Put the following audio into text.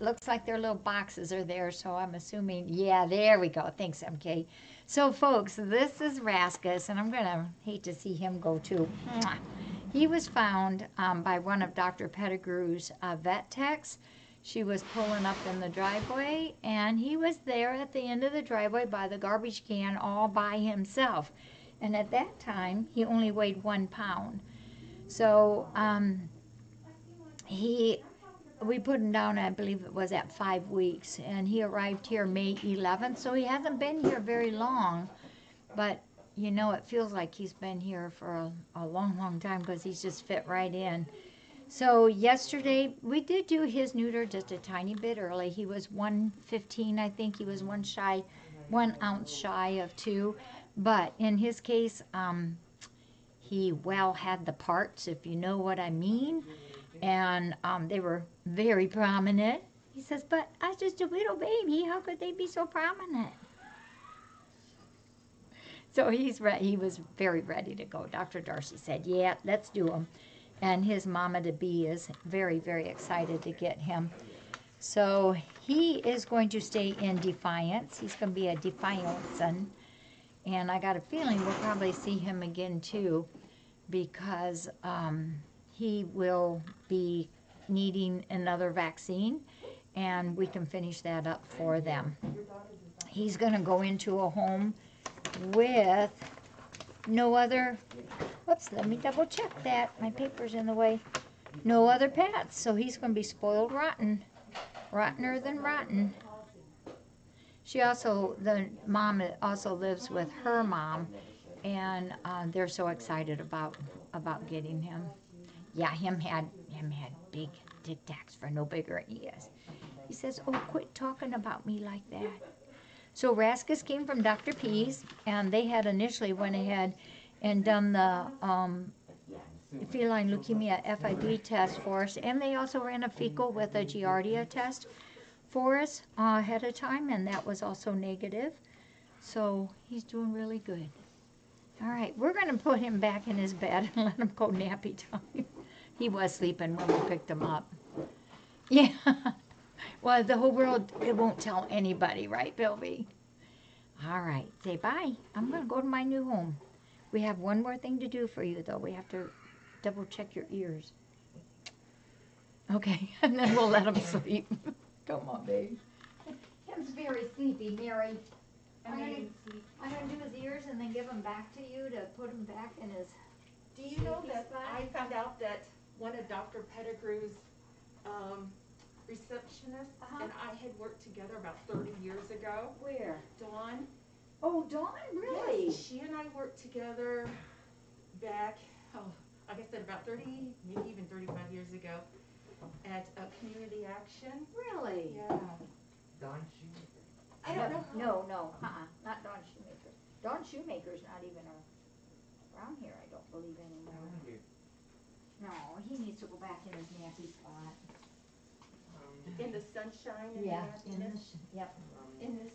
looks like their little boxes are there, so I'm assuming, yeah, there we go. Thanks, MK. So, folks, this is Rascus, and I'm gonna hate to see him go too. He was found um, by one of Dr. Pettigrew's uh, vet techs. She was pulling up in the driveway, and he was there at the end of the driveway by the garbage can all by himself. And at that time, he only weighed one pound. So um, he, we put him down, I believe it was at five weeks, and he arrived here May 11th. So he hasn't been here very long, but you know, it feels like he's been here for a, a long, long time because he's just fit right in. So yesterday we did do his neuter just a tiny bit early. He was 115, I think. He was one shy, one ounce shy of two. But in his case, um, he well had the parts, if you know what I mean. And um, they were very prominent. He says, but I was just a little baby. How could they be so prominent? So he's re- he was very ready to go. Dr. Darcy said, yeah, let's do him. And his mama to be is very, very excited to get him. So he is going to stay in Defiance. He's going to be a Defiancean. And I got a feeling we'll probably see him again too because um, he will be needing another vaccine and we can finish that up for them. He's going to go into a home with no other, whoops, let me double check that. My paper's in the way. No other pets, so he's going to be spoiled rotten. Rottener than rotten. She also, the mom also lives with her mom, and uh, they're so excited about about getting him. Yeah, him had him had big tic tacs for no bigger he. He says, "Oh, quit talking about me like that." So Rascus came from Dr. P's, and they had initially went ahead and done the um, feline leukemia FIV test for us, and they also ran a fecal with a Giardia test for us uh, ahead of time, and that was also negative. So he's doing really good. All right, we're going to put him back in his bed and let him go nappy time. He was sleeping when we picked him up. Yeah. well, the whole world, it won't tell anybody, right, Bilby? All right, say bye. I'm going to go to my new home. We have one more thing to do for you, though. We have to double check your ears. Okay, and then we'll let him sleep. Come on, babe. Him's very sleepy, Mary. I'm gonna, I'm gonna do his ears and then give them back to you to put them back in his. Do you know that spot? I found out that one of Dr. Pettigrew's um, receptionists Uh-huh. and I had worked together about thirty years ago. Where? Dawn. Oh, Dawn, really? Yes, She and I worked together back, oh, like I said, about thirty, maybe even thirty-five years ago at uh, Community Action. Really? Yeah. Dawn Shoemaker. I don't know. how- No, no, uh-uh, not Dawn Shoemaker. Dawn Shoemaker's not even around here, I don't believe anymore. No, he needs to go back in his nappy spot. Um, in the sunshine and Yeah, that, in in this, yep. the sun.